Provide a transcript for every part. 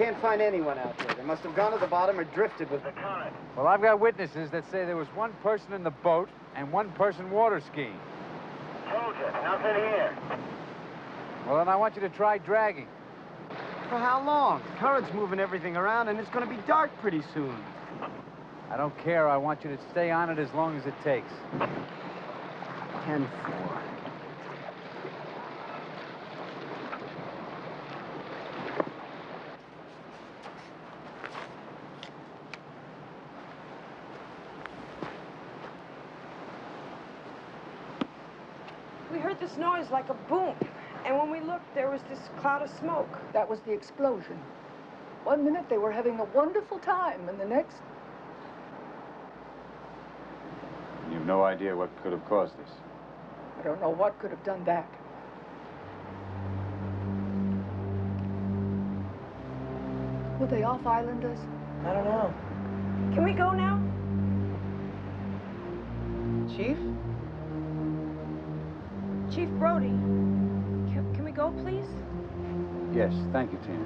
can't find anyone out there. They must have gone to the bottom or drifted with The current. Well, I've got witnesses that say there was one person in the boat and one person water skiing. Told you, nothing here. Well, then I want you to try dragging. For how long? The current's moving everything around, and it's going to be dark pretty soon. I don't care. I want you to stay on it as long as it takes. 10 4. We heard this noise like a boom. And when we looked, there was this cloud of smoke. That was the explosion. One minute they were having a wonderful time, and the next, You've no idea what could have caused this. I don't know what could have done that. Will they off island us? I don't know. Can we go now? Chief? Chief Brody, can, can we go, please? Yes, thank you, Tina.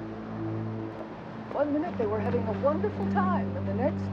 One minute they were having a wonderful time, and the next,